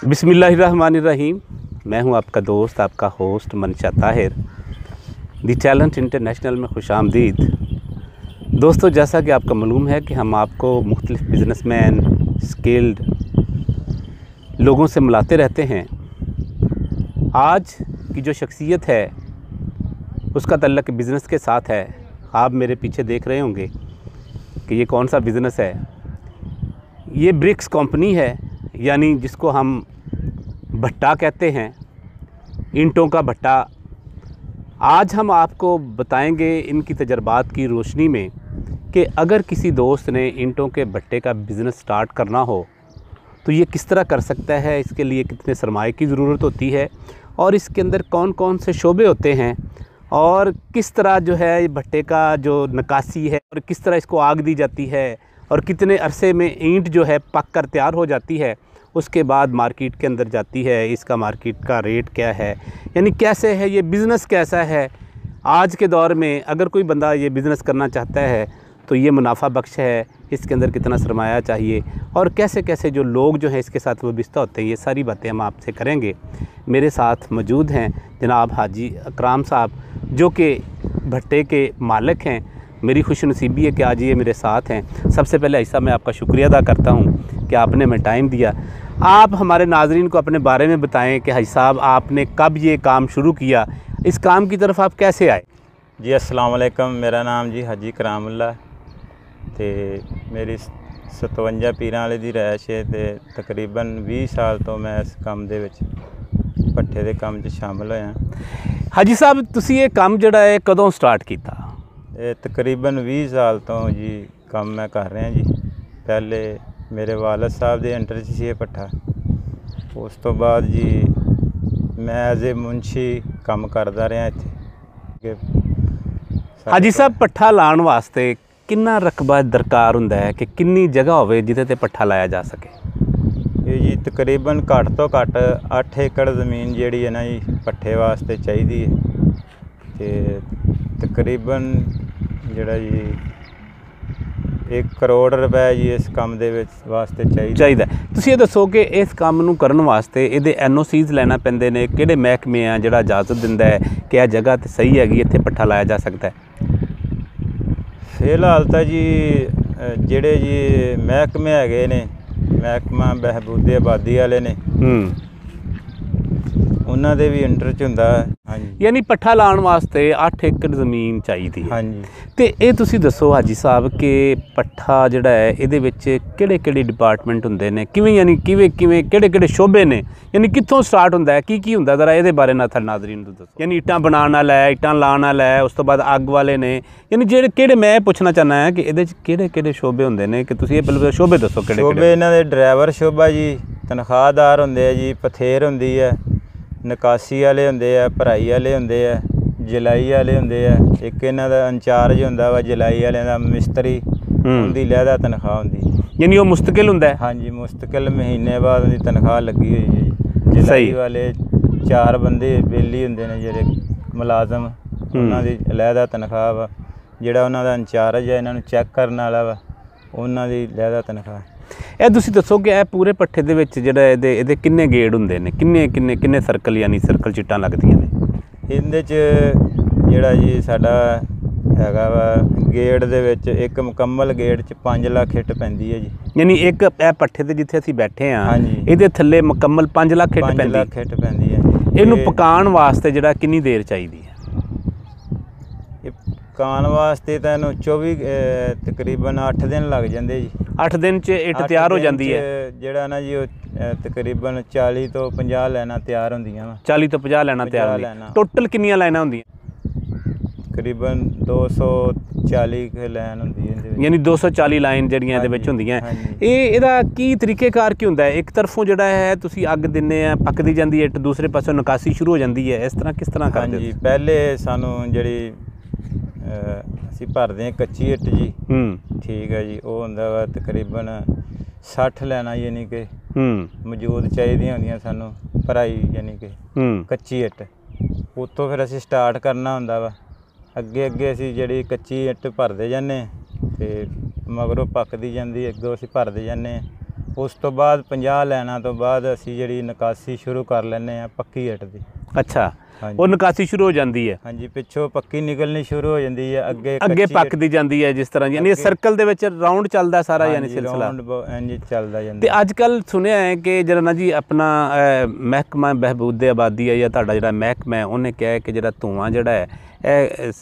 बिस्मिल्लाहिर्रहमानिर्रहीम। मैं हूँ आपका दोस्त, आपका होस्ट मनशा ताहिर। दी टैलेंट इंटरनेशनल में खुश आमदीद दोस्तों, जैसा कि आपका मालूम है कि हम आपको मुख्तलिफ़ बिजनेसमैन, स्किल्ड लोगों से मिलाते रहते हैं। आज की जो शख्सियत है, उसका तल्लक बिज़नेस के साथ है। आप मेरे पीछे देख रहे होंगे कि ये कौन सा बिज़नेस है। ये ब्रिक्स कंपनी है। यानी जिसको हम भट्टा कहते हैं, ईंटों का भट्टा। आज हम आपको बताएँगे इनकी तजर्बात की रोशनी में कि अगर किसी दोस्त ने ईंटों के भट्टे का बिज़नेस स्टार्ट करना हो तो ये किस तरह कर सकता है, इसके लिए कितने सरमाए की ज़रूरत होती है, और इसके अंदर कौन कौन से शोबे होते हैं, और किस तरह जो है भट्टे का जो नकासी है, और किस तरह इसको आग दी जाती है और कितने अरसे में ईंट जो है पक कर तैयार हो जाती है, उसके बाद मार्केट के अंदर जाती है, इसका मार्केट का रेट क्या है? यानी कैसे है, ये बिज़नेस कैसा है? आज के दौर में अगर कोई बंदा ये बिज़नेस करना चाहता है तो ये मुनाफा बख्श है, इसके अंदर कितना सरमाया चाहिए? और कैसे कैसे जो लोग जो हैं इसके साथ वाबस्ता होते हैं, ये सारी बातें हम आपसे करेंगे। मेरे साथ मौजूद हैं जनाब हाजी अकराम साहब, जो कि भट्टे के मालिक हैं। मेरी खुश नसीबी है कि आज ये मेरे साथ हैं सबसे पहले ऐसा मैं आपका शुक्रिया अदा करता हूँ कि आपने हमें टाइम दिया आप हमारे नाजरीन को अपने बारे में बताएं कि हाई साहब आपने कब ये काम शुरू किया इस काम की तरफ आप कैसे आए ਜੀ ਅਸਲਾਮ ਵਾਲੇਕਮ ਮੇਰਾ ਨਾਮ ਜੀ ਹਾਜੀ ਕਰਾਮੁੱਲਾ ਤੇ ਮੇਰੀ 57 ਪੀਰਾਂ ਵਾਲੇ ਦੀ ਰਿਹਾਇਸ਼ ਹੈ ਤੇ ਤਕਰੀਬਨ 20 ਸਾਲ ਤੋਂ ਮੈਂ ਇਸ ਕੰਮ ਦੇ ਵਿੱਚ ਪੱਠੇ ਦੇ ਕੰਮ 'ਚ ਸ਼ਾਮਲ ਹੋਇਆ ਹਾਜੀ ਸਾਹਿਬ ਤੁਸੀਂ ਇਹ ਕੰਮ ਜਿਹੜਾ ਹੈ ਕਦੋਂ ਸਟਾਰਟ ਕੀਤਾ ਇਹ ਤਕਰੀਬਨ 20 ਸਾਲ ਤੋਂ ਜੀ ਕੰਮ ਮੈਂ ਕਰ ਰਿਹਾ ਜੀ। ਪਹਿਲੇ ਮੇਰੇ ਵਾਲਦ ਸਾਹਿਬ ਦੇ ਅੰਡਰ 'ਚ ਸੀ ਇਹ ਪੱਠਾ। ਉਸ ਤੋਂ ਬਾਅਦ ਜੀ ਮੈਂ ਐਜ਼ ਏ ਮੁੰਸ਼ੀ ਕੰਮ ਕਰਦਾ ਰਿਹਾ ਇੱਥੇ। ਕਿ ਹਾਜੀ ਸਾਹਿਬ ਪੱਠਾ ਲਾਉਣ ਵਾਸਤੇ ਕਿੰਨਾ ਰਕਬਾ ਦਰਕਾਰ ਹੁੰਦਾ ਹੈ ਕਿ ਕਿੰਨੀ ਜਗ੍ਹਾ ਹੋਵੇ ਜਿਹਦੇ ਤੇ ਪੱਠਾ ਲਾਇਆ ਜਾ ਸਕੇ? ਇਹ ਜੀ ਤਕਰੀਬਨ ਘੱਟ ਤੋਂ ਘੱਟ 8 ਏਕੜ ਜ਼ਮੀਨ ਜਿਹੜੀ ਹੈ ਨਾ ਜੀ ਪੱਠੇ ਵਾਸਤੇ ਚਾਹੀਦੀ ਹੈ। ਤੇ ਤਕਰੀਬਨ ਜਿਹੜਾ ਜੀ 1 ਕਰੋੜ ਰੁਪਏ ਜੀ ਇਸ ਕੰਮ ਦੇ ਵਿੱਚ ਵਾਸਤੇ ਚਾਹੀਦਾ। ਚਾਹੀਦਾ। ਹੈ। ਤੁਸੀਂ ਇਹ ਦੱਸੋ ਕਿ ਇਸ ਕੰਮ ਨੂੰ ਕਰਨ ਵਾਸਤੇ ਇਹਦੇ ਐਨਓਸੀਜ਼ ਲੈਣਾ ਪੈਂਦੇ ਨੇ ਕਿਹੜੇ ਮਹਿਕਮੇ ਆ ਜਿਹੜਾ ਇਜਾਜ਼ਤ ਦਿੰਦਾ ਹੈ ਕਿ ਇਹ ਜਗ੍ਹਾ ਤੇ ਸਹੀ ਹੈਗੀ ਇੱਥੇ ਪੱਠਾ ਲਾਇਆ ਜਾ ਸਕਦਾ ਹੈ? ਫਿਲਹਾਲ ਤਾਂ ਜੀ ਅ, ਜਿਹੜੇ ਜੀ ਮਹਿਕਮੇ ਹੈਗੇ ਨੇ ਮਹਿਕਮਾ ਬਹਿਬੂਦੇ ਆਬਾਦੀ ਵਾਲੇ ਨੇ ਹੂੰ। ਉਹਨਾਂ ਦੇ ਵੀ ਅੰਡਰ ਚ ਹੁੰਦਾ ਹੈ। ਹਾਂਜੀ। ਯਾਨੀ ਪੱਠਾ ਲਾਉਣ ਵਾਸਤੇ 8 ਏਕੜ ਜ਼ਮੀਨ ਚਾਹੀਦੀ ਹੈ। ਹਾਂਜੀ। ਤੇ ਇਹ ਤੁਸੀਂ ਦੱਸੋ ਹਾਜੀ ਸਾਹਿਬ ਕਿ ਪੱਠਾ ਜਿਹੜਾ ਹੈ ਇਹਦੇ ਵਿੱਚ ਕਿਹੜੇ ਕਿਹੜੇ ਡਿਪਾਰਟਮੈਂਟ ਹੁੰਦੇ ਨੇ? ਕਿਵੇਂ ਯਾਨੀ ਕਿਵੇਂ ਕਿਵੇਂ ਕਿਹੜੇ ਕਿਹੜੇ ਸ਼ੋਬੇ ਨੇ? ਯਾਨੀ ਕਿੱਥੋਂ ਸਟਾਰਟ ਹੁੰਦਾ ਹੈ? ਕੀ ਕੀ ਹੁੰਦਾ? ਜ਼ਰਾ ਇਹਦੇ ਬਾਰੇ ਨਾਲ ਤੁਹਾਡੇ ਨਾਜ਼ਰੀਨ ਨੂੰ ਦੱਸੋ। ਯਾਨੀ ਇੱਟਾਂ ਬਣਾਉਣ ਵਾਲਾ ਹੈ ਇੱਟਾਂ ਲਾਉਣ ਵਾਲਾ ਹੈ ਉਸ ਤੋਂ ਬਾਅਦ ਅੱਗ ਵਾਲੇ ਨੇ। ਯਾਨੀ ਜਿਹੜੇ ਕਿਹੜੇ ਮੈਂ ਪੁੱਛਣਾ ਚਾਹੁੰਦਾ ਹਾਂ ਕਿ ਇਹਦੇ ਵਿੱਚ ਕਿਹੜੇ ਕਿਹੜੇ ਸ਼ੋਬੇ ਹੁੰਦੇ ਨੇ? ਕਿ ਤੁਸੀਂ ਇਹ ਪਹਿਲਾਂ ਸ਼ੋਬੇ ਦੱਸੋ ਕਿਹੜੇ ਸ਼ੋਭੇ ਕਿਹੜੇ ਇਹਨਾਂ ਦੇ ਡਰਾਈਵਰ ਸ਼ੋਭਾ ਜੀ ਤਨਖਾਹਦਾਰ ਹੁੰਦੇ ਆ ਜੀ ਪਥੇਰ ਹੁੰਦੀ ਹੈ। ਨਿਕਾਸੀ ਵਾਲੇ ਹੁੰਦੇ ਆ ਭਰਾਈ ਵਾਲੇ ਹੁੰਦੇ ਆ ਜਲਾਈ ਵਾਲੇ ਹੁੰਦੇ ਆ। ਇੱਕ ਇਹਨਾਂ ਦਾ ਇੰਚਾਰਜ ਹੁੰਦਾ ਵਾ ਜਲਾਈ ਵਾਲਿਆਂ ਦਾ ਮਿਸਤਰੀ। ਉਹਦੀ ਲਹਿਦਾ ਤਨਖਾਹ ਹੁੰਦੀ। ਯਾਨੀ ਉਹ ਮੁਸਤਕਿਲ ਹੁੰਦਾ ਹੈ? ਹਾਂਜੀ ਮੁਸਤਕਿਲ ਮਹੀਨੇ ਬਾਅਦ ਉਹਦੀ ਤਨਖਾਹ ਲੱਗੀ ਹੋਈ ਹੈ ਜੀ। ਜਲਾਈ। ਵਾਲੇ ਚਾਰ ਬੰਦੇ ਬੇਲੀ ਹੁੰਦੇ ਨੇ ਜਿਹੜੇ ਮੁਲਾਜ਼ਮ। ਉਹਨਾਂ ਦੀ ਲਹਿਦਾ ਤਨਖਾਹ ਵਾ। ਜਿਹੜਾ ਉਹਨਾਂ ਦਾ ਇੰਚਾਰਜ ਹੈ ਇਹਨਾਂ ਨੂੰ ਚੈੱਕ ਕਰਨ ਵਾਲਾ ਵਾ ਉਹਨਾਂ ਦੀ ਲਹਿਦਾ ਤਨਖਾਹ ਇਹ ਤੁਸੀਂ ਦੱਸੋ ਕਿ ਇਹ ਪੂਰੇ ਪੱਠੇ ਦੇ ਵਿੱਚ ਜਿਹੜਾ ਇਹਦੇ ਇਹਦੇ ਕਿੰਨੇ ਗੇੜ ਹੁੰਦੇ ਨੇ? ਕਿੰਨੇ ਕਿੰਨੇ ਕਿੰਨੇ ਸਰਕਲ ਯਾਨੀ ਸਰਕਲ ਚਿੱਟਾਂ ਲੱਗਦੀਆਂ ਨੇ? ਇਹਦੇ ਚ ਜਿਹੜਾ ਜੀ ਸਾਡਾ ਹੈਗਾ ਵਾ ਗੇੜ ਦੇ ਵਿੱਚ ਇੱਕ ਮੁਕੰਮਲ ਗੇੜ ਚ 5 ਲੱਖ ਹਿੱਟ ਪੈਂਦੀ ਹੈ ਜੀ। ਯਾਨੀ ਇੱਕ ਇਹ ਪੱਠੇ ਤੇ ਜਿੱਥੇ ਅਸੀਂ ਬੈਠੇ ਆ। ਇਹਦੇ ਥੱਲੇ ਮੁਕੰਮਲ 5 ਲੱਖ ਹਿੱਟ 5 ਪੈਂਦੀ। ਲੱਖ ਹਿੱਟ ਪੈਂਦੀ ਹੈ ਇਹਨੂੰ ਪਕਾਉਣ ਵਾਸਤੇ ਜਿਹੜਾ ਕਿੰਨੀ ਦੇਰ ਚਾਹੀਦੀ ਹੈ? ਇਹ ਪਕਾਉਣ ਵਾਸਤੇ ਤਾਂ ਇਹਨੂੰ 24 ਅਹ, ਤਕਰੀਬਨ 8 ਦਿਨ ਲੱਗ ਜਾਂਦੇ ਜੀ। 8 ਦਿਨ 'ਚ ਇੱਟ ਅੱਠ ਤਿਆਰ ਹੋ ਦਿਨ ਜਾਂਦੀ ਚ ਹੈ। ਜਿਹੜਾ ਨਾ ਜੀ ਉਹ ਅਹ, ਤਕਰੀਬਨ 40 ਤੋਂ 50 ਲੈਣਾ ਤਿਆਰ ਹੁੰਦੀਆਂ ਵਾ। 40 ਤੋਂ 50 ਲੈਣਾ ਤਿਆਰ 50 ਹੁੰਦੀ ਲਾਈਨਾਂ। ਟੋਟਲ ਕਿੰਨੀਆਂ ਲਾਈਨਾਂ ਹੁੰਦੀਆਂ? ਤਕਰੀਬਨ 240 ਕੁ ਲੈਣ ਹੁੰਦੀ ਹੈ ਇਹਦੇ ਵਿੱਚ। ਯਾਨੀ 240 ਲਾਈਨ ਜਿਹੜੀਆਂ ਇਹਦੇ ਵਿੱਚ ਹਾਂਜੀ, ਹੁੰਦੀਆਂ। ਹਾਂਜੀ। ਇਹ ਇਹਦਾ ਕੀ ਤਰੀਕੇਕਾਰ ਕੀ ਹੁੰਦਾ ਹੈ? ਇੱਕ ਤਰਫੋਂ ਜਿਹੜਾ ਹੈ ਤੁਸੀਂ ਅੱਗ ਦਿੰਨੇ ਆ ਪੱਕਦੀ ਜਾਂਦੀ ਹੈ ਇੱਟ ਦੂਸਰੇ ਪਾਸੋਂ ਨਿਕਾਸੀ ਸ਼ੁਰੂ ਹੋ ਜਾਂਦੀ ਹੈ। ਇਸ ਤਰ੍ਹਾਂ ਕਿਸ ਤਰ੍ਹਾਂ ਕਰਦੇ ਹਾਂਜੀ ਹੋ ਪਹਿਲੇ ਸਾਨੂੰ ਜਿਹੜੀ ਅਸੀਂ ਭਰਦੇ ਹਾਂ ਕੱਚੀ ਇੱਟ ਜੀ। ਹੂੰ। ਠੀਕ ਹੈ ਜੀ ਉਹ ਹੁੰਦਾ ਵਾ ਤਕਰੀਬਨ 60 ਲੈਣਾ ਯਾਨੀ ਕਿ ਹੂੰ। ਮੌਜੂਦ ਚਾਹੀਦੀਆਂ ਹੁੰਦੀਆਂ ਸਾਨੂੰ ਭਰਾਈ ਯਾਨੀ ਕਿ ਹੂੰ। ਕੱਚੀ ਇੱਟ। ਉੱਤੋਂ ਫਿਰ ਅਸੀਂ ਸਟਾਰਟ ਕਰਨਾ ਹੁੰਦਾ ਵਾ। ਅੱਗੇ ਅੱਗੇ ਅਸੀਂ ਜਿਹੜੀ ਕੱਚੀ ਇੱਟ ਭਰਦੇ ਜਾਂਦੇ ਤੇ ਮਗਰੋਂ ਪੱਕਦੀ ਜਾਂਦੀ ਅੱਗੋਂ ਅਸੀਂ ਭਰਦੇ ਜਾਂਦੇ ਉਸ ਤੋਂ ਬਾਅਦ 50 ਲੈਣਾ ਤੋਂ ਬਾਅਦ ਅਸੀਂ ਜਿਹੜੀ ਨਿਕਾਸੀ ਸ਼ੁਰੂ ਕਰ ਲੈਂਦੇ ਆ ਪੱਕੀ ਇੱਟ ਦੀ। ਅੱਛਾ। ਉਹ ਨਿਕਾਸੀ ਸ਼ੁਰੂ ਹੋ ਜਾਂਦੀ ਹੈ। ਹਾਂਜੀ ਪਿੱਛੋਂ ਪੱਕੀ ਨਿਕਲਣੀ ਸ਼ੁਰੂ ਹੋ ਜਾਂਦੀ ਹੈ ਅੱਗੇ ਅੱਗੇ ਪੱਕਦੀ ਜਾਂਦੀ ਹੈ ਜਿਸ ਤਰ੍ਹਾਂ ਯਾਨੀ ਅੱਗੇ- ਸਰਕਲ ਦੇ ਵਿੱਚ ਰਾਉਂਡ ਚੱਲਦਾ ਸਾਰਾ ਯਾਨੀ ਸਿਲਸਿਲਾ। ਬ- ਇੰਝ ਚੱਲਦਾ ਤੇ ਜਾਂਦਾ ਅੱਜ ਕੱਲ ਸੁਣਿਆ ਹੈ ਕਿ ਜਿਹੜਾ ਨਾ ਜੀ ਆਪਣਾ ਮਹਿਕਮਾ ਬਹਿਬੂਦ ਆਬਾਦੀ ਹੈ ਜਾਂ ਤੁਹਾਡਾ ਜਿਹੜਾ ਮਹਿਕਮਾ ਹੈ ਉਹਨੇ ਕਿਹਾ ਕਿ ਜਿਹੜਾ ਧੂਆਂ ਜਿਹੜਾ ਹੈ ਇਹ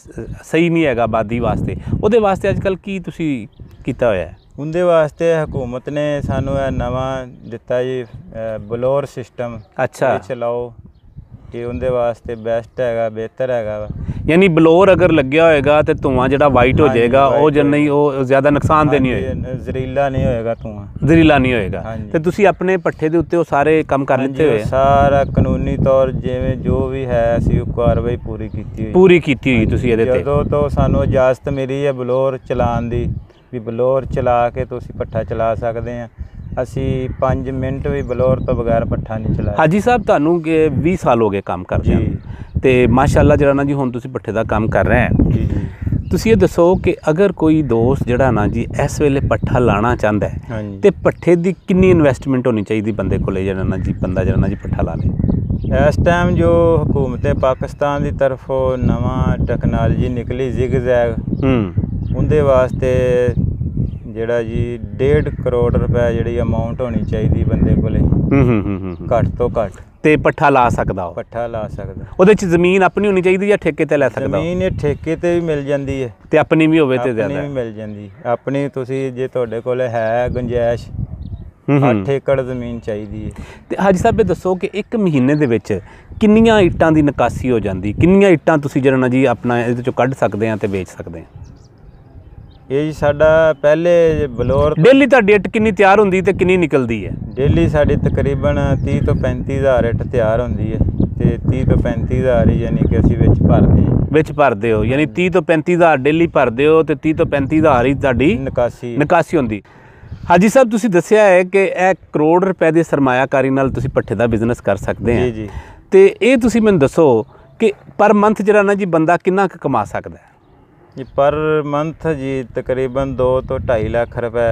ਸਹੀ ਨਹੀਂ ਹੈਗਾ ਆਬਾਦੀ ਵਾਸਤੇ। ਉਹਦੇ ਵਾਸਤੇ ਅੱਜ ਕੱਲ ਕੀ ਤੁਸੀਂ ਕੀਤਾ ਹੋਇਆ ਹੈ? ਉਹਦੇ ਵਾਸਤੇ ਹਕੂਮਤ ਨੇ ਸਾਨੂੰ ਇਹ ਨਵਾਂ ਦਿੱਤਾ ਜੀ ਬਲੋਰ ਸਿਸਟਮ ਅੱਛਾ। ਇਹ ਚਲਾਓ। ਇਹ ਉਹਦੇ ਵਾਸਤੇ ਬੈਸਟ ਹੈਗਾ ਬਿਹਤਰ ਹੈਗਾ ਵਾ। ਯਾਨੀ ਬਲੋਰ ਅਗਰ ਲੱਗਿਆ ਹੋਏਗਾ ਤੇ ਧੂਆਂ ਜਿਹੜਾ ਵਾਈਟ ਹੋ ਜਾਏਗਾ ਉਹ ਜਨ ਨਹੀਂ ਉਹ ਜ਼ਿਆਦਾ ਨੁਕਸਾਨਦੇ ਨਹੀਂ ਹੋਏਗਾ। ਹਾਂਜੀ, ਜ਼ਹਿਰੀਲਾ ਨਹੀਂ ਹੋਏਗਾ ਧੂਆਂ। ਜ਼ਹਿਰੀਲਾ ਨਹੀਂ ਹੋਏਗਾ। ਹਾਂਜੀ। ਤੇ ਤੁਸੀਂ ਆਪਣੇ ਪੱਠੇ ਦੇ ਉੱਤੇ ਉਹ ਸਾਰੇ ਕੰਮ ਕਰ ਹਾਂਜੀ, ਲਿੱਤੇ ਹੋਏ ਉਹ ਆ? ਸਾਰਾ ਕਾਨੂੰਨੀ ਤੌਰ ਜਿਵੇਂ ਜੋ ਵੀ ਹੈ ਅਸੀਂ ਉਹ ਕਾਰਵਾਈ ਪੂਰੀ ਕੀਤੀ ਹੋਈ ਪੂਰੀ ਕੀਤੀ ਹੋਈ ਤੁਸੀਂ ਇਹਦੇ ਤੇ। ਜਦੋਂ ਤੋਂ ਸਾਨੂੰ ਇਜਾਜ਼ਤ ਮਿਲੀ ਹੈ ਬਲੋਰ ਚਲਾਉਣ ਦੀ ਵੀ ਬਲੋਰ ਚਲਾ ਕੇ ਤੁਸੀਂ ਪੱਠਾ ਚਲਾ ਸਕਦੇ ਆ ਅਸੀਂ 5 ਮਿੰਟ ਵੀ ਬਲੋਰ ਤੋਂ ਬਗੈਰ ਪੱਠਾ ਨਹੀਂ ਚਲਾਇਆ। ਹਾਜੀ ਸਾਹਿਬ ਤੁਹਾਨੂੰ ਕਿ 20 ਸਾਲ ਹੋ ਗਏ ਕੰਮ ਕਰਦੇ ਜੀ। ਤੇ ਮਾਸ਼ਾਅੱਲਾ ਜਿਹੜਾ ਨਾ ਜੀ ਹੁਣ ਤੁਸੀਂ ਪੱਠੇ ਦਾ ਕੰਮ ਕਰ ਰਹੇ ਹੋ ਜੀ ਜੀ। ਤੁਸੀਂ ਇਹ ਦੱਸੋ ਕਿ ਅਗਰ ਕੋਈ ਦੋਸਤ ਜਿਹੜਾ ਨਾ ਜੀ ਇਸ ਵੇਲੇ ਪੱਠਾ ਲਾਣਾ ਚਾਹੁੰਦਾ ਹੈ ਤੇ ਪੱਠੇ ਦੀ ਕਿੰਨੀ ਇਨਵੈਸਟਮੈਂਟ ਹੋਣੀ ਚਾਹੀਦੀ ਬੰਦੇ ਕੋਲੇ ਜਿਹੜਾ ਨਾ ਜੀ ਬੰਦਾ ਜਿਹੜਾ ਨਾ ਜੀ ਪੱਠਾ ਲਾ ਲੇ? ਇਸ ਟਾਈਮ ਜੋ ਹਕੂਮਤ ਪਾਕਿਸਤਾਨ ਦੀ ਤਰਫੋਂ ਨਵਾਂ ਟੈਕਨੋਲੋਜੀ ਨਿਕਲੀ ਜ਼ਿਗਜ਼ੈਗ ਹੂੰ। ਉਹਦੇ ਵਾਸਤੇ ਜਿਹੜਾ ਜੀ 1.5 ਕਰੋੜ ਰੁਪਏ ਜਿਹੜੀ ਅਮਾਉਂਟ ਹੋਣੀ ਚਾਹੀਦੀ ਬੰਦੇ ਕੋਲੇ। ਹੂੰ ਹੂੰ ਹੂੰ। ਘੱਟ ਤੋਂ ਘੱਟ। ਤੇ ਪੱਠਾ ਲਾ ਸਕਦਾ ਉਹ? ਪੱਠਾ ਲਾ ਸਕਦਾ। ਉਹਦੇ ਚ ਜ਼ਮੀਨ ਆਪਣੀ ਹੋਣੀ ਚਾਹੀਦੀ ਜਾਂ ਠੇਕੇ ਤੇ ਲੈ ਸਕਦਾ ਉਹ? ਜ਼ਮੀਨ ਇਹ ਠੇਕੇ ਤੇ ਵੀ ਮਿਲ ਜਾਂਦੀ ਹੈ। ਤੇ ਆਪਣੀ ਵੀ ਹੋਵੇ ਤੇ ਆਪਣੀ ਜ਼ਿਆਦਾ। ਵੀ ਮਿਲ ਜਾਂਦੀ। ਆਪਣੀ ਤੁਸੀਂ ਜੇ ਤੁਹਾਡੇ ਕੋਲ ਹੈ ਗੁੰਜਾਇਸ਼ ਹੂੰ ਹੂੰ। 8 ਏਕੜ ਜ਼ਮੀਨ ਚਾਹੀਦੀ ਹੈ। ਤੇ ਹਾਜੀ ਸਾਹਿਬ ਇਹ ਦੱਸੋ ਕਿ ਇੱਕ ਮਹੀਨੇ ਦੇ ਵਿੱਚ ਕਿੰਨੀਆਂ ਇੱਟਾਂ ਦੀ ਨਿਕਾਸੀ ਹੋ ਜਾਂਦੀ? ਕਿੰਨੀਆਂ ਇੱਟਾਂ ਤੁਸੀਂ ਜਿਹੜਾ ਨਾ ਜੀ ਆਪਣਾ ਇਹਦੇ ਚੋਂ ਕੱਢ ਸਕਦੇ ਆ ਤੇ ਵੇਚ ਸਕਦੇ ਆ ਇਹ ਜੀ ਸਾਡਾ ਪਹਿਲੇ ਬਲੋਰ ਡੇਲੀ ਤੁਹਾਡੀ ਇੱਟ ਕਿੰਨੀ ਤਿਆਰ ਹੁੰਦੀ ਤੇ ਕਿੰਨੀ ਨਿਕਲਦੀ ਹੈ? ਡੇਲੀ ਸਾਡੀ ਤਕਰੀਬਨ 30 ਤੋਂ 35 ਹਜ਼ਾਰ ਇੱਟ ਤਿਆਰ ਹੁੰਦੀ ਹੈ ਤੇ 30 ਤੋਂ 35 ਹਜ਼ਾਰ ਹੀ ਯਾਨੀ ਕਿ ਅਸੀਂ ਵਿੱਚ ਭਰਦੇ ਹਾਂ। ਵਿੱਚ ਭਰਦੇ ਹੋ ਯਾਨੀ 30 ਤੋਂ 35 ਹਜ਼ਾਰ ਡੇਲੀ ਭਰਦੇ ਹੋ ਤੇ 30 ਤੋਂ 35 ਹਜ਼ਾਰ ਹੀ ਤੁਹਾਡੀ ਨਿਕਾਸੀ ਨਿਕਾਸੀ ਹੁੰਦੀ। ਹਾਜੀ ਸਾਹਿਬ ਤੁਸੀਂ ਦੱਸਿਆ ਹੈ ਕਿ ਇਹ ਕਰੋੜ ਰੁਪਏ ਦੀ ਸਰਮਾਇਆਕਾਰੀ ਨਾਲ ਤੁਸੀਂ ਪੱਠੇ ਦਾ ਬਿਜ਼ਨਸ ਕਰ ਸਕਦੇ ਜੀ ਆ ਜੀ। ਤੇ ਇਹ ਤੁਸੀਂ ਮੈਨੂੰ ਦੱਸੋ ਕਿ ਪਰ ਮੰਥ ਜਿਹੜਾ ਨਾ ਜੀ ਬੰਦਾ ਕਿੰਨਾ ਕੁ ਕਮਾ ਸਕਦਾ ਹੈ? ਜੀ ਪਰ ਮੰਥ ਜੀ ਤਕਰੀਬਨ 2 ਤੋਂ 2.5 ਲੱਖ ਰੁਪਏ।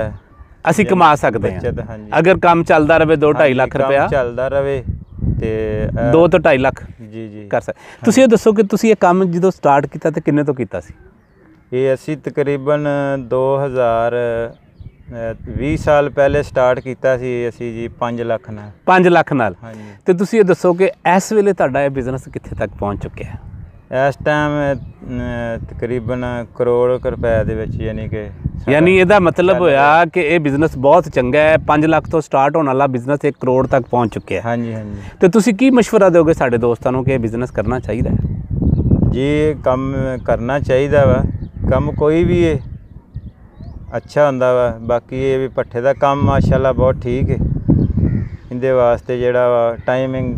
ਅਸੀਂ ਕਮਾ ਸਕਦੇ ਬੱਚਤ, ਹਾਂ। ਹਾਂਜੀ। ਅਗਰ ਕੰਮ ਚੱਲਦਾ ਰਵੇ 2.5 ਹਾਂਜੀ, ਲੱਖ ਕੰਮ ਰੁਪਇਆ। ਚੱਲਦਾ ਰਵੇ ਤੇ ਅ, 2 ਤੋਂ 2.5 ਲੱਖ ਜੀ ਜੀ। ਕਰ ਸਕਦੇ ਤੁਸੀਂ ਇਹ ਦੱਸੋ ਕਿ ਤੁਸੀਂ ਇਹ ਕੰਮ ਜਦੋਂ ਸਟਾਰਟ ਕੀਤਾ ਤੇ ਕਿੰਨੇ ਤੋਂ ਕੀਤਾ ਸੀ? ਇਹ ਅਸੀਂ ਤਕਰੀਬਨ 2000 20 ਸਾਲ ਪਹਿਲੇ ਸਟਾਰਟ ਕੀਤਾ ਸੀ ਅਸੀਂ ਜੀ 5 ਲੱਖ ਨਾਲ। 5 ਲੱਖ ਨਾਲ। ਹਾਂਜੀ। ਤੇ ਤੁਸੀਂ ਇਹ ਦੱਸੋ ਕਿ ਇਸ ਵੇਲੇ ਤੁਹਾਡਾ ਇਹ ਬਿਜ਼ਨਸ ਕਿੱਥੇ ਤੱਕ ਪਹੁੰਚ ਚੁੱਕਿਆ ਹੈ? ਇਸ ਟਾਈਮ ਤਕਰੀਬਨ ਕਰੋੜ ਰੁਪਏ ਦੇ ਵਿੱਚ ਯਾਨੀ ਕਿ ਯਾਨੀ ਇਹਦਾ ਮਤਲਬ ਹੋਇਆ ਕਿ ਇਹ ਬਿਜ਼ਨਸ ਬਹੁਤ ਚੰਗਾ ਹੈ। 5 ਲੱਖ ਤੋਂ ਸਟਾਰਟ ਹੋਣ ਵਾਲਾ ਬਿਜ਼ਨਸ 1 ਕਰੋੜ ਤੱਕ ਪਹੁੰਚ ਚੁੱਕਿਆ ਹੈ। ਹਾਂਜੀ ਹਾਂਜੀ। ਤੇ ਤੁਸੀਂ ਕੀ مشਵਰਾ ਦਿਓਗੇ ਸਾਡੇ ਦੋਸਤਾਂ ਨੂੰ ਕਿ ਇਹ ਬਿਜ਼ਨਸ ਕਰਨਾ ਚਾਹੀਦਾ ਹੈ? ਜੀ ਕੰਮ ਕਰਨਾ ਚਾਹੀਦਾ ਵਾ। ਕੰਮ ਕੋਈ ਵੀ ਹੈ ਅੱਛਾ ਹੁੰਦਾ ਵਾ। ਬਾਕੀ ਇਹ ਵੀ ਪੱਠੇ ਦਾ ਕੰਮ ਮਾਸ਼ਾਅੱਲਾ ਬਹੁਤ ਠੀਕ ਹੈ ਇਹਦੇ ਵਾਸਤੇ ਜਿਹੜਾ ਵਾ ਟਾਈਮਿੰਗ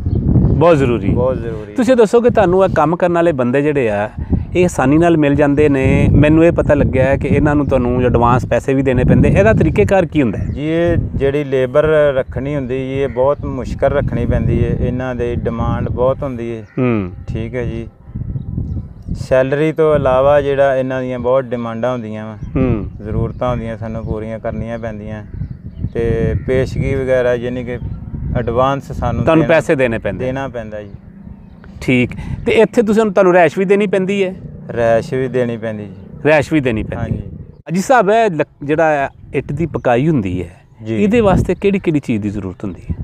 ਬਹੁਤ ਜ਼ਰੂਰੀ ਬਹੁਤ ਜ਼ਰੂਰੀ ਤੁਸੀਂ ਦੱਸੋ ਕਿ ਤੁਹਾਨੂੰ ਇਹ ਕੰਮ ਕਰਨ ਵਾਲੇ ਬੰਦੇ ਜਿਹੜੇ ਆ ਇਹ ਆਸਾਨੀ ਨਾਲ ਮਿਲ ਜਾਂਦੇ ਨੇ? ਮੈਨੂੰ ਇਹ ਪਤਾ ਲੱਗਿਆ ਹੈ ਕਿ ਇਹਨਾਂ ਨੂੰ ਤੁਹਾਨੂੰ ਐਡਵਾਂਸ ਪੈਸੇ ਵੀ ਦੇਣੇ ਪੈਂਦੇ। ਇਹਦਾ ਤਰੀਕੇਕਾਰ ਕੀ ਹੁੰਦਾ ਜੀ ਇਹ ਜਿਹੜੀ ਲੇਬਰ ਰੱਖਣੀ ਹੁੰਦੀ ਜੀ ਇਹ ਬਹੁਤ ਮੁਸ਼ਕਲ ਰੱਖਣੀ ਪੈਂਦੀ ਹੈ। ਇਹਨਾਂ ਦੀ ਡਿਮਾਂਡ ਬਹੁਤ ਹੁੰਦੀ ਹੈ। ਹੂੰ। ਠੀਕ ਹੈ ਜੀ। ਸੈਲਰੀ ਤੋਂ ਇਲਾਵਾ ਜਿਹੜਾ ਇਹਨਾਂ ਦੀਆਂ ਬਹੁਤ ਡਿਮਾਂਡਾਂ ਹੁੰਦੀਆਂ ਵਾ ਹੂੰ। ਜ਼ਰੂਰਤਾਂ ਹੁੰਦੀਆਂ ਸਾਨੂੰ ਪੂਰੀਆਂ ਕਰਨੀਆਂ ਪੈਂਦੀਆਂ। ਤੇ ਪੇਸ਼ਗੀ ਵਗੈਰਾ ਯਾਨੀ ਕਿ ਐਡਵਾਂਸ ਸਾਨੂੰ ਤੁਹਾਨੂੰ ਦੇਣਾ- ਪੈਸੇ ਦੇਣੇ ਪੈਂਦੇ ਦੇਣਾ ਪੈਂਦਾ ਜੀ। ਠੀਕ। ਤੇ ਇੱਥੇ ਤੁਸੀਂ ਤੁਹਾਨੂੰ ਰੈਸ਼ ਵੀ ਦੇਣੀ ਪੈਂਦੀ ਹੈ? ਰੈਸ਼ ਵੀ ਦੇਣੀ ਪੈਂਦੀ ਜੀ। ਰੈਸ਼ ਵੀ ਦੇਣੀ ਪੈਂਦੀ ਹੈ। ਹਾਂਜੀ। ਅਜੀ ਸਾਹਿਬ ਇਹ ਲੱਕ- ਜਿਹੜਾ ਇੱਟ ਦੀ ਪਕਾਈ ਹੁੰਦੀ ਹੈ ਜੀ। ਇਹਦੇ ਵਾਸਤੇ ਕਿਹੜੀ ਕਿਹੜੀ ਚੀਜ਼ ਦੀ ਜ਼ਰੂਰਤ ਹੁੰਦੀ ਹੈ?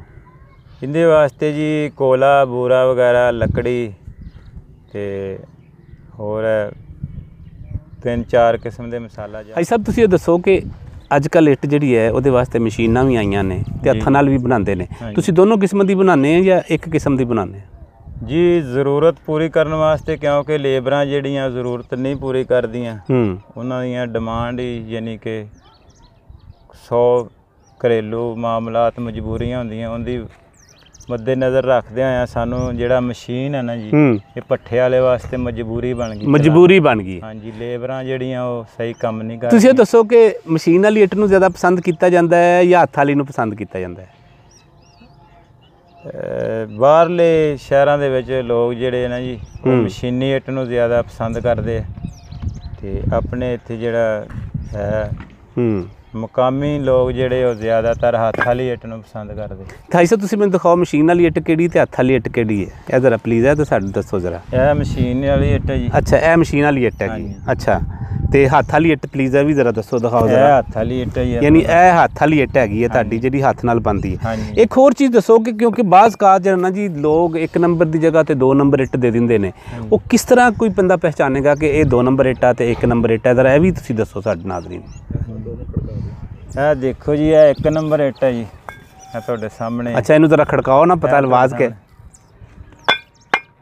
ਇਹਦੇ ਵਾਸਤੇ ਜੀ ਕੋਲਾ ਬੂਰਾ ਵਗੈਰਾ ਲੱਕੜੀ ਤੇ ਹੋਰ ਤਿੰਨ ਚਾਰ ਕਿਸਮ ਦੇ ਮਸਾਲਾ ਜਾ ਅਜੀ ਸਾਹਿਬ ਤੁਸੀਂ ਇਹ ਦੱਸੋ ਕਿ ਅੱਜ ਕੱਲ ਇੱਟ ਜਿਹੜੀ ਹੈ ਉਹਦੇ ਵਾਸਤੇ ਮਸ਼ੀਨਾਂ ਵੀ ਆਈਆਂ ਨੇ ਤੇ। ਹੱਥਾਂ ਨਾਲ ਵੀ ਬਣਾਉਂਦੇ ਨੇ। ਤੁਸੀਂ ਦੋਨੋਂ ਕਿਸਮ ਦੀ ਬਣਾਉਂਦੇ ਆ ਜਾਂ ਇੱਕ ਕਿਸਮ ਦੀ ਬਣਾਉਂਦੇ ਆ ਜੀ ਜ਼ਰੂਰਤ ਪੂਰੀ ਕਰਨ ਵਾਸਤੇ ਕਿਉਂਕਿ ਲੇਬਰਾਂ ਜਿਹੜੀਆਂ ਜ਼ਰੂਰਤ ਨਹੀਂ ਪੂਰੀ ਕਰਦੀਆਂ ਹੂੰ ਉਹਨਾਂ ਦੀਆਂ ਡਿਮਾਂਡ ਹੀ ਯਾਨੀ ਕਿ 100 ਘਰੇਲੂ ਮਾਮਲਾਤ ਮਜਬੂਰੀਆਂ ਹੁੰਦੀਆਂ ਉਹਦੀ ਮੱਦੇ ਨਜ਼ਰ ਰੱਖਦੇ ਆ ਸਾਨੂੰ ਜਿਹੜਾ ਮਸ਼ੀਨ ਹੈ ਨਾ ਜੀ ਇਹ ਪੱਠੇ ਵਾਲੇ ਵਾਸਤੇ ਮਜਬੂਰੀ ਬਣ ਗਈ ਮਜਬੂਰੀ ਬਣ ਗਈ। ਹਾਂਜੀ ਲੇਬਰਾਂ ਜਿਹੜੀਆਂ ਉਹ ਸਹੀ ਕੰਮ ਨਹੀਂ ਤੁਸੀਂ ਕਰਦੀਆਂ ਦੱਸੋ ਕਿ ਮਸ਼ੀਨ ਵਾਲੀ ਇੱਟ ਨੂੰ ਜ਼ਿਆਦਾ ਪਸੰਦ ਕੀਤਾ ਜਾਂਦਾ ਹੈ ਜਾਂ ਹੱਥ ਵਾਲੀ ਨੂੰ ਪਸੰਦ ਕੀਤਾ ਜਾਂਦਾ ਹੈ? ਬਾਹਰਲੇ ਸ਼ਹਿਰਾਂ ਦੇ ਵਿੱਚ ਲੋਕ ਜਿਹੜੇ ਨਾ ਜੀ ਉਹ। ਮਸ਼ੀਨੀ ਇੱਟ ਨੂੰ ਜ਼ਿਆਦਾ ਪਸੰਦ ਕਰਦੇ ਤੇ ਆਪਣੇ ਇੱਥੇ ਜਿਹੜਾ ਹੈ ਹੂੰ। ਮੁਕਾਮੀ ਲੋਕ ਜਿਹੜੇ ਉਹ ਜ਼ਿਆਦਾਤਰ ਹੱਥ ਵਾਲੀ ਇੱਟ ਨੂੰ ਪਸੰਦ ਕਰਦੇ। ਭਾਈ ਸਾਹਿਬ ਤੁਸੀਂ ਮੈਨੂੰ ਦਿਖਾਓ ਮਸ਼ੀਨ ਵਾਲੀ ਇੱਟ ਕਿਹੜੀ ਤੇ ਹੱਥ ਵਾਲੀ ਇੱਟ ਕਿਹੜੀ ਹੈ? ਇਹ ਜ਼ਰਾ ਪਲੀਜ਼ ਇਹ ਤਾਂ ਸਾਨੂੰ ਦੱਸੋ ਜ਼ਰਾ। ਇਹ ਮਸ਼ੀਨ ਵਾਲੀ ਇੱਟ ਹੈ ਜੀ। ਅੱਛਾ ਇਹ ਮਸ਼ੀਨ ਵਾਲੀ ਇੱਟ ਹੈਗੀ ਹਾਂਜੀ। ਅੱਛਾ। ਤੇ ਹੱਥ ਵਾਲੀ ਇੱਟ ਪਲੀਜ਼ ਇਹ ਵੀ ਜ਼ਰਾ ਦੱਸੋ ਦਿਖਾਓ ਇਹ ਜ਼ਰਾ। ਹੱਥ ਵਾਲੀ ਇੱਟ ਹੈ ਯਾਨੀ ਇਹ ਹੱਥ ਵਾਲੀ ਇੱਟ ਹੈਗੀ ਹੈ ਤੁਹਾਡੀ ਜਿਹੜੀ ਹੱਥ ਨਾਲ ਬਣਦੀ ਹੈ। ਇੱਕ ਹੋਰ ਚੀਜ਼ ਦੱਸੋ ਕਿ ਕਿਉਂਕਿ ਬਾਜ਼ ਕਾਜ ਜਿਹੜਾ ਨਾ ਜੀ ਲੋਕ ਇੱਕ ਨੰਬਰ ਦੀ ਜਗ੍ਹਾ ਤੇ ਦੋ ਨੰਬਰ ਇੱਟ ਦੇ ਦਿੰਦੇ ਨੇ। ਉਹ ਕਿਸ ਤਰ੍ਹਾਂ ਕੋਈ ਬੰਦਾ ਪਹਿਚਾਨੇਗਾ ਕਿ ਇਹ ਦੋ ਨੰਬਰ ਇੱਟ ਤੇ ਇੱਕ ਨੰਬਰ ਇੱਟ ਹੈ ਜ਼ਰਾ ਇਹ ਵੀ ਤੁਸੀਂ ਦੱਸੋ ਸਾਡੇ ਨਾਜ਼ਰੀਨ। ਇਹ ਦੇਖੋ ਜੀ ਇਹ ਇੱਕ ਨੰਬਰ ਇੱਟ ਹੈ ਜੀ। ਇਹ ਤੁਹਾਡੇ ਸਾਹਮਣੇ। ਅੱਛਾ ਇਹਨੂੰ ਜ਼ਰਾ ਖੜਕਾਓ ਨਾ ਪਤਾ ਇਹ ਆਵਾਜ਼ ਕੇ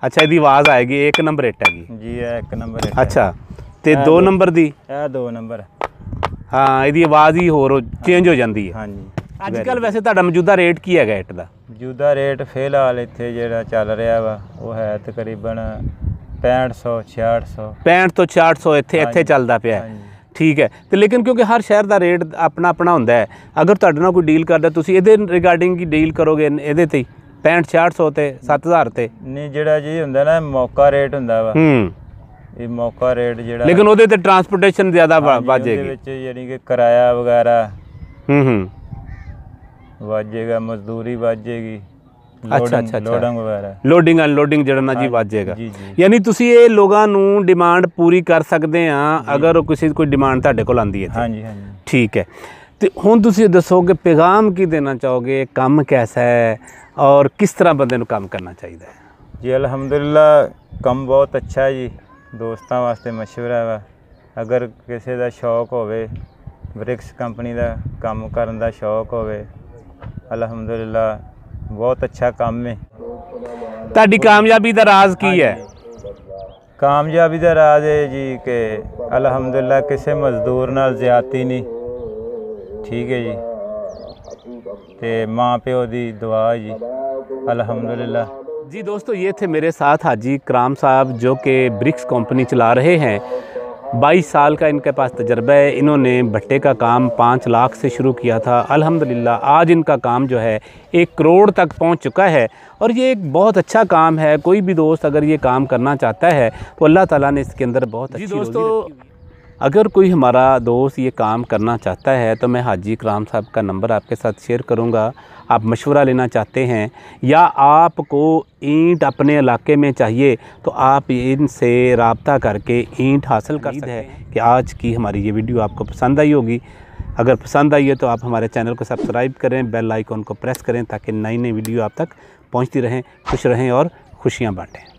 ਅੱਛਾ ਇਹਦੀ ਆਵਾਜ਼ ਆਏਗੀ ਇੱਕ ਨੰਬਰ ਇੱਟ ਹੈਗੀ। ਜੀ ਇਹ ਇੱਕ ਨੰਬਰ ਇੱਟ ਹੈ। ਅੱਛਾ। ਤੇ ਇਹ ਦੋ ਦੋ- ਨੰਬਰ ਦੀ? ਇਹ ਦੋ ਨੰਬਰ। ਹਾਂ ਇਹਦੀ ਆਵਾਜ਼ ਹੀ ਹੋਰ ਚੇਂਜ ਹੋ ਜਾਂਦੀ ਹੈ। ਹਾਂਜੀ। ਅੱਜ ਕੱਲ ਵੈਸੇ ਤੁਹਾਡਾ ਮੌਜੂਦਾ ਰੇਟ ਕੀ ਹੈਗਾ ਇੱਟ ਦਾ? ਮੌਜੂਦਾ ਰੇਟ ਫਿਲਹਾਲ ਇੱਥੇ ਜਿਹੜਾ ਚੱਲ ਰਿਹਾ ਵਾ ਉਹ ਹੈ ਤਕਰੀਬਨ 6500 6600 65 ਤੋਂ 6600 ਇੱਥੇ ਇੱਥੇ ਚੱਲਦਾ ਪਿਆ। ਠੀਕ ਹੈ। ਤੇ ਲੇਕਿਨ ਕਿਉਂਕਿ ਹਰ ਸ਼ਹਿਰ ਦਾ ਰੇਟ ਆਪਣਾ ਆਪਣਾ ਹੁੰਦਾ ਹੈ ਅਗਰ ਤੁਹਾਡੇ ਨਾਲ ਕੋਈ ਡੀਲ ਕਰਦਾ ਤੁਸੀਂ ਇਹਦੇ ਰਿਗਾਰਡਿੰਗ ਹੀ ਡੀਲ ਕਰੋਗੇ ਇਹਦੇ ਤੇ ਹੀ? 65 6600 ਤੇ 7000 ਤੇ? ਨਹੀਂ ਜਿਹੜਾ ਜੀ ਹੁੰਦਾ ਨਾ ਮੌਕਾ ਰੇਟ ਹੁੰਦਾ ਵਾ। ਹੂੰ। ਇਹ ਮੌਕਾ ਰੇਟ ਜਿਹੜਾ ਲੇਕਿਨ ਉਹਦੇ ਤੇ ਟਰਾਂਸਪੋਰਟੇਸ਼ਨ ਜ਼ਿਆਦਾ ਵਾ- ਹਾਂਜੀ, ਉਹਦੇ ਵਾਜੇਗੀ। ਵਿੱਚ ਯਾਨੀ ਕਿ ਕਿਰਾਇਆ ਵਗੈਰਾ ਹੂੰ ਹੂੰ। ਵਾਜੇਗਾ ਮਜ਼ਦੂਰੀ ਵਾਜੇਗੀ ਅੱਛਾ, ਅੱਛਾ। ਲੋਡਿੰਗ ਵਗੈਰਾ। ਲੋਡਿੰਗ ਅਨਲੋਡਿੰਗ ਜਿਹੜਾ ਨਾ ਜੀ ਵਾਜੇਗਾ। ਯਾਨੀ ਤੁਸੀਂ ਇਹ ਲੋਕਾਂ ਨੂੰ ਡਿਮਾਂਡ ਪੂਰੀ ਕਰ ਸਕਦੇ ਆ ਅਗਰ ਉਹ ਕਿਸੇ ਕੋਈ ਡਿਮਾਂਡ ਤੁਹਾਡੇ ਕੋਲ ਆਂਦੀ ਹੈ ਤੇ। ਹਾਂਜੀ ਹਾਂਜੀ। ਠੀਕ ਹੈ। ਤੇ ਹੁਣ ਤੁਸੀਂ ਦੱਸੋ ਕਿ ਪੈਗਾਮ ਕੀ ਦੇਣਾ ਚਾਹੋਗੇ? ਕੰਮ ਕੈਸਾ ਹੈ? ਔਰ ਕਿਸ ਤਰ੍ਹਾਂ ਬੰਦੇ ਨੂੰ ਕੰਮ ਕਰਨਾ ਚਾਹੀਦਾ ਹੈ? ਜੀ ਅਲਹਮਦੁਲਿਲਾ ਕੰਮ ਬਹੁਤ ਅੱਛਾ ਹੈ ਜੀ। ਦੋਸਤਾਂ ਵਾਸਤੇ ਮਸ਼ਵਰਾ ਵਾ। ਅਗਰ ਕਿਸੇ ਦਾ ਸ਼ੌਕ ਹੋਵੇ ਬ੍ਰਿਕਸ ਕੰਪਨੀ ਦਾ ਕੰਮ ਕਰਨ ਦਾ ਸ਼ੌਕ ਹੋਵੇ ਅਲਹਮਦੁਲਿਲਾ ਬਹੁਤ ਅੱਛਾ ਕੰਮ ਹੈ ਤੁਹਾਡੀ ਕਾਮਯਾਬੀ ਦਾ ਰਾਜ਼ ਕੀ ਹੈ? ਕਾਮਯਾਬੀ ਦਾ ਰਾਜ਼ ਹੈ ਜੀ ਕਿ ਅਲਹਮਦੁਲਿਲਾ ਕਿਸੇ ਮਜ਼ਦੂਰ ਨਾਲ ਜ਼ਿਆਦਤੀ ਨਹੀਂ। ਠੀਕ ਹੈ ਜੀ। ਤੇ ਮਾਂ ਪਿਓ ਦੀ ਦੁਆ ਜੀ। ਅਲਹਮਦੁਲਿਲਾ। जी दोस्तों ये थे मेरे साथ हाजी कराम साहब जो कि ब्रिक्स कंपनी चला रहे हैं। 22 साल का इनके पास तजर्बा है। इन्होंने भट्टे का काम पाँच लाख से शुरू किया था। अल्हम्दुलिल्लाह आज इनका काम जो है एक करोड़ तक पहुँच चुका है। और ये एक बहुत अच्छा काम है। कोई भी दोस्त अगर ये काम करना चाहता है तो अल्लाह ताला ने इसके अंदर बहुत अच्छी दोस्तों अगर कोई हमारा दोस्त ये काम करना चाहता है तो मैं हाजी कराम साहब का नंबर आपके साथ शेयर करूँगा। आप मशवरा लेना चाहते हैं या आपको ईंट अपने इलाके में चाहिए तो आप इनसे रबता करके ईंट हासिल कर सकते हैं कि आज की हमारी ये वीडियो आपको पसंद आई होगी। अगर पसंद आई है तो आप हमारे चैनल को सब्सक्राइब करें बेल आइकॉन को प्रेस करें ताकि नई नई वीडियो आप तक पहुँचती रहें खुश रहें और खुशियाँ बांटें।